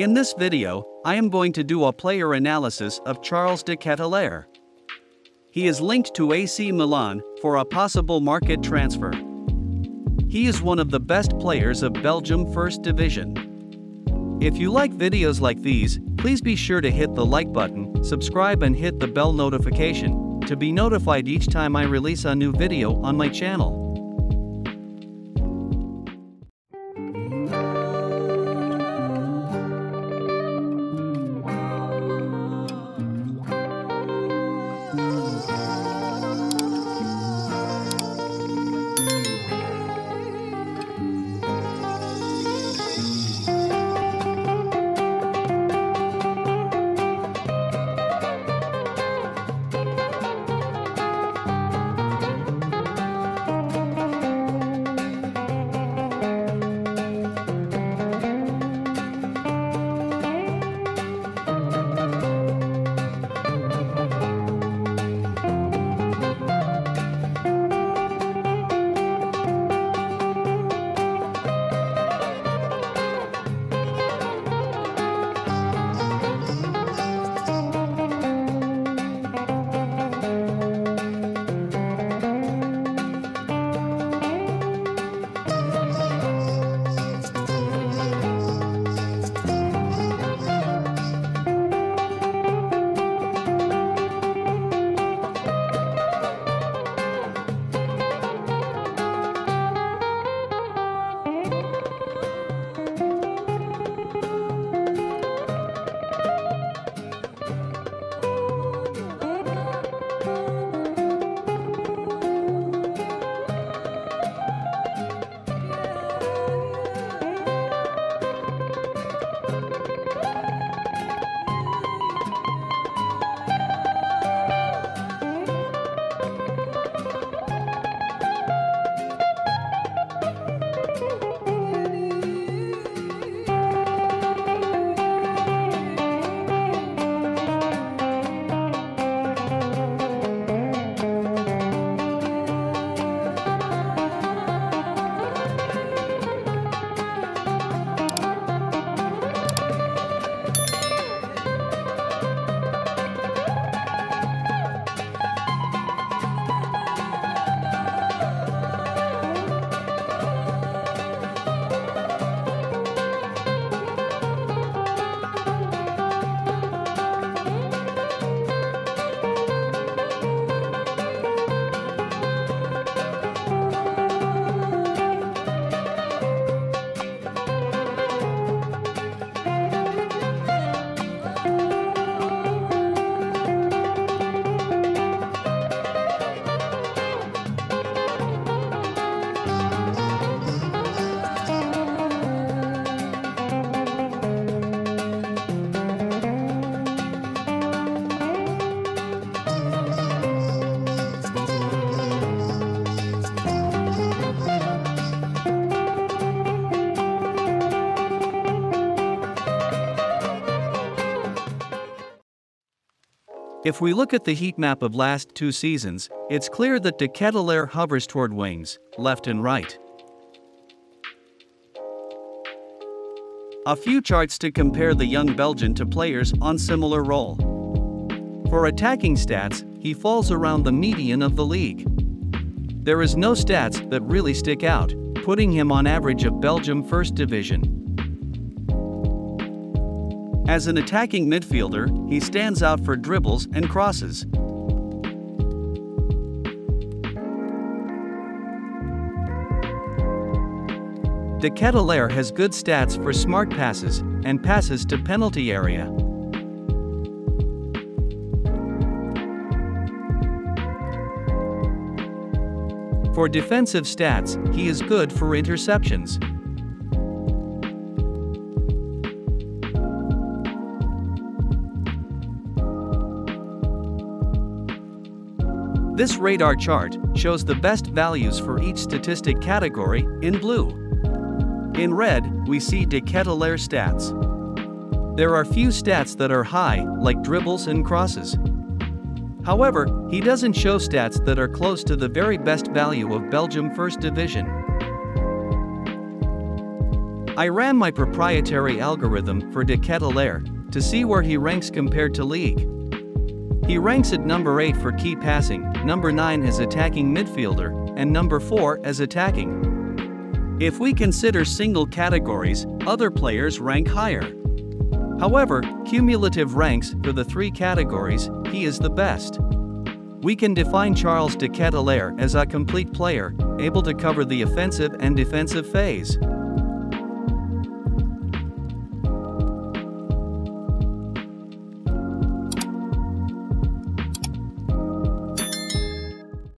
In this video, I am going to do a player analysis of Charles de Ketelaere. He is linked to AC Milan for a possible market transfer. He is one of the best players of Belgium First Division. If you like videos like these, please be sure to hit the like button, subscribe and hit the bell notification to be notified each time I release a new video on my channel. If we look at the heat map of last two seasons, it's clear that De Ketelaere hovers toward wings, left and right. A few charts to compare the young Belgian to players on similar role. For attacking stats, he falls around the median of the league. There is no stats that really stick out, putting him on average of Belgium First Division. As an attacking midfielder, he stands out for dribbles and crosses. De Ketelaere has good stats for smart passes and passes to penalty area. For defensive stats, he is good for interceptions. This radar chart shows the best values for each statistic category in blue. In red, we see De Ketelaere stats. There are few stats that are high, like dribbles and crosses. However, he doesn't show stats that are close to the very best value of Belgium First Division. I ran my proprietary algorithm for De Ketelaere to see where he ranks compared to league. He ranks at number 8 for key passing, number 9 as attacking midfielder, and number 4 as attacking. If we consider single categories, other players rank higher. However, cumulative ranks for the three categories, he is the best. We can define Charles de Ketelaere as a complete player, able to cover the offensive and defensive phase.